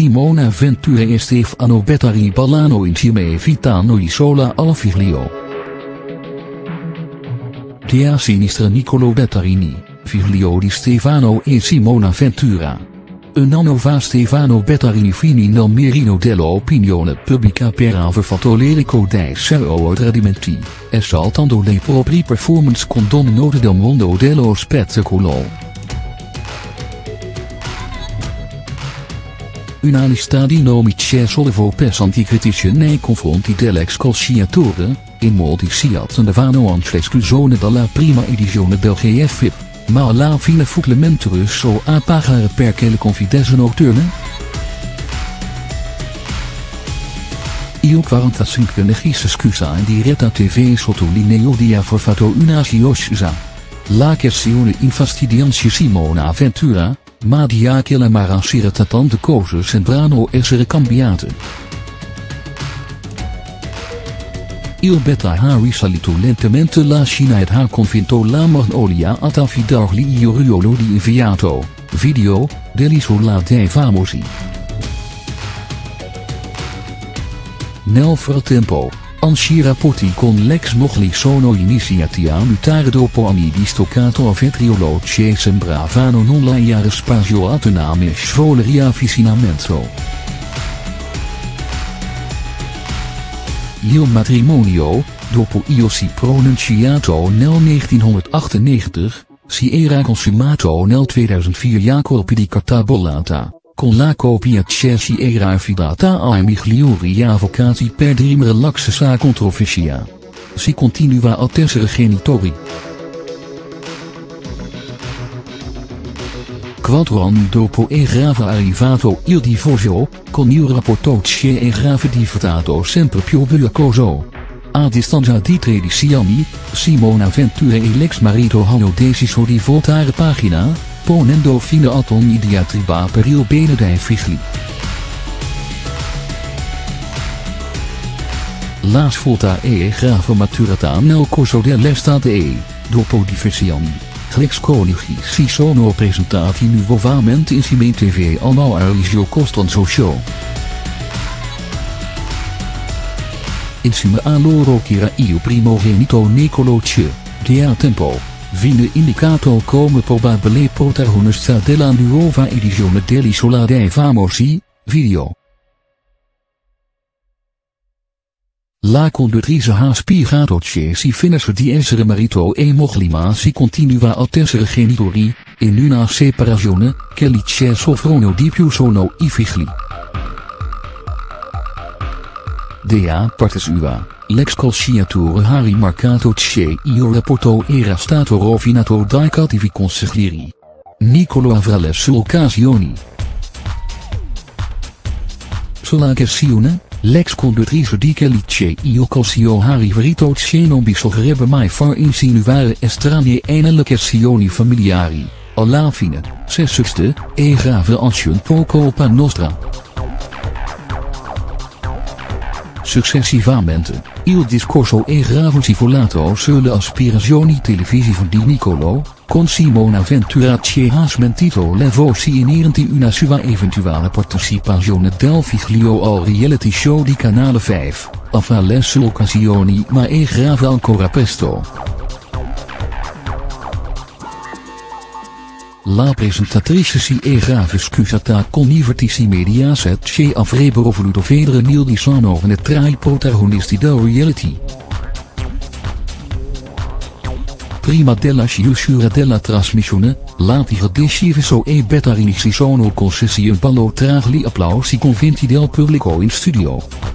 Simona Ventura e Stefano Bettari ballano insieme Vitano Isola al figlio. Dea sinistra Nicolo Bettarini, figlio di Stefano e Simona Ventura. Un anno fa Stefano Bettarini fini nel merino dell'opinione pubblica per aver fatto l'elico dei suoi tradimenti, e saltando le proprie performance con note del mondo dello spettacolo. Unali stadi nomici sollevo pesanti critici nei confronti dell'ex calciatore, in molti si attendevano anche dalla prima edizione del GFIP, ma alla fine fu Clemente Russo a pagare perché le confidenze notturne? Il 45 negis scusa in diretta tv sottolineo di aver fatto una scioscia. La questione infastidiante Simona Ventura, ma di la marasire tante cose sembrano essere cambiate. Il beta ha risalito lentamente la Cina ed ha convinto la Magnolia ad affidargli il di inviato, video, dell'isola dei famosi. Nel frattempo, Ansi rapporti con l'ex mogli sono iniziati mutare dopo anni di stoccato a vetriolo che sembravano non lasciare spazio ad una solo riavvicinamento. Il matrimonio, dopo il si pronunciato nel 1998, si era consumato nel 2004 Jacob di Cartabolata con la copia era affidata ai migliori avvocati per la sa controversia. Si continua a tessere genitori. Dopo è grave arrivato il divorzio, con il rapporto è grave diventato sempre più bellicoso. A distanza di 13 anni, Simona Ventura e l'ex marito hanno deciso di votare pagina, ponendo fine ad ogni diatriba per il bene dei figli. La svolta è grave maturata nel corso dell'estate dopo diversi anni. Glex si sono presentati nuovamente insieme in tv al Arisio Costanzo Show. Insieme a loro che il primogenito Nicolo C. di a tempo viene indicato come probabile protagonista della nuova edizione dell'Isola dei Famosi, video. La conduttrice ha spiegato che si finisce di essere marito e moglie ma si continua a essere genitori, in una separazione, che li c'è soffrono di più sono i figli. Dea parte sua. L'ex calciatore Harry Marcato che il rapporto era stato rovinato dai cattivi consiglieri. Nicolo avrà sue occasioni. Sulla questione, l'ex conduttrice dice che il calcio Harry verito che non mai far insinuare estranee nelle questioni familiari. Alla fine, se e grave als un po' colpa nostra. Successivamente, il discorso e gravosivolato sulle aspirazioni televisive di Nicolo, con Simona Ventura che ha smentito le voci inerenti una sua eventuale partecipazione del figlio al reality show di Canale 5, a valle occasioni ma è grave ancora presto. La presentatrice si era scusata con i vertici Mediaset che avrebbero voluto vedere Neil di Sanoven tra i protagonisti del reality. Prima della chiusura della trasmissione, later deciso e Bettarini si sono concessi un ballo tra gli applausi convinti del pubblico in studio.